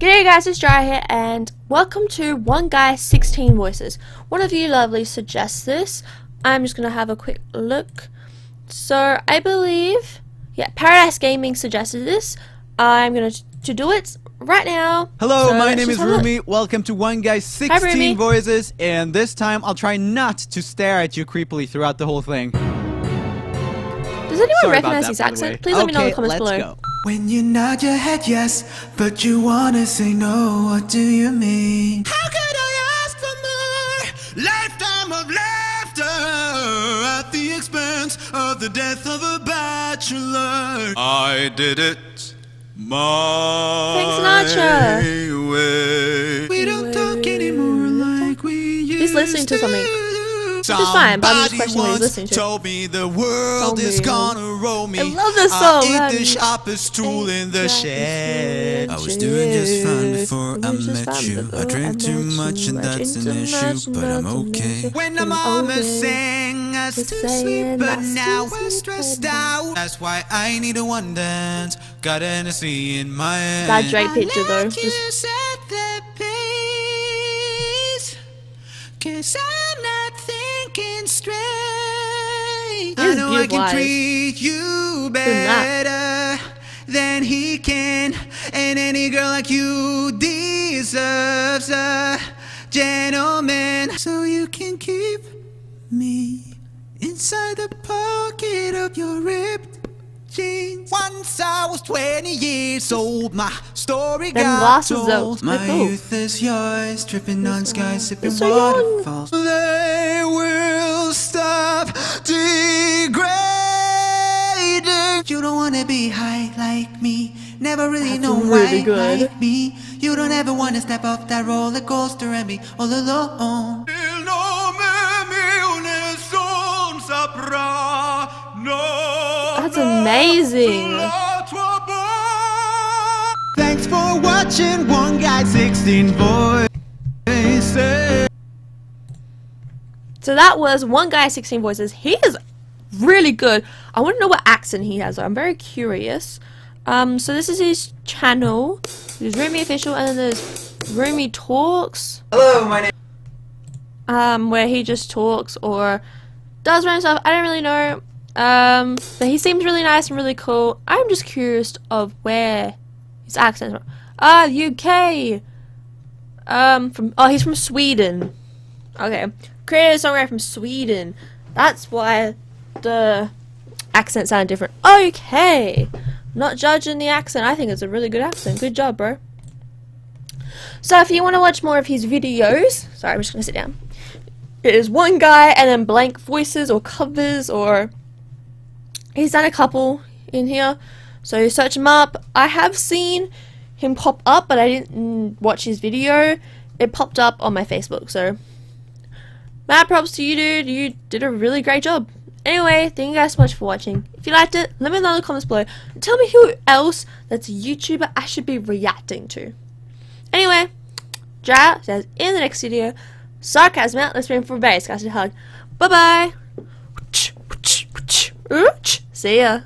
G'day guys, it's Dry here and welcome to One Guy 16 Voices. One of you lovely suggests this. I'm just gonna have a quick look. So I believe, yeah, Paradise Gaming suggested this. I'm gonna to do it right now. Hello, So my name is. Roomie. Welcome to One Guy 16 Roomie. Voices, and this time I'll try not to stare at you creepily throughout the whole thing. Does anyone Sorry recognize that, his accent? Please let me know in the comments below. go. When you nod your head yes, but you wanna say no, what do you mean? How could I ask for more? Lifetime of laughter at the expense of the death of a bachelor. I did it my Thanks, Sinatra. way. We don't talk anymore like we used He's listening to something. Which is fine, but I'm just questioning what he's listening to. Told me the world is gonna roll me. I love this song, I man. the sharpest tool in the shed. I was doing just fine before. I met you. I drank too much and that's an issue, but I'm okay. When I'm mama sang us to sleep, but now we're stressed out. That's why I need a one dance. Got Hennessy in my hand. That Drake picture, though, just- like I has know I beautiful can treat you better than he can. And any girl like you deserves a gentleman. So you can keep me inside the pocket of your ripped jeans. Once I was 20 years old, my story Them got told. My youth is yours, tripping on skies, sipping waterfalls. You don't wanna be high like me. Never really That's know really why good. like me. You don't ever wanna step off that roller coaster and be all alone. That's amazing. Thanks for watching One Guy 16 Voices. So that was One Guy 16 Voices. He is really good. I want to know what accent he has. I'm very curious. Um, so this is his channel. There's Roomie Official and then there's Roomie Talks. Hello, my name. um, where he just talks or does random stuff. I don't really know. Um, but he seems really nice and really cool. I'm just curious of where his accent's from. Ah, UK. Um, from oh, he's from Sweden. Okay, created a songwriter from Sweden. That's why the accent sounded different. Okay, not judging the accent. I think it's a really good accent. Good job, bro. So if you want to watch more of his videos, sorry, I'm just gonna sit down. It is one guy and then blank voices or covers or he's done a couple in here. So you search him up. I have seen him pop up, but I didn't watch his video. It popped up on my Facebook. So mad props to you, dude. You did a really great job. Anyway, thank you guys so much for watching. If you liked it, let me know in the comments below. Tell me who else that's a YouTuber I should be reacting to. Anyway, Dra says in the next video, sarcasm out, let's bring for base, guys, a hug. Bye bye. See ya.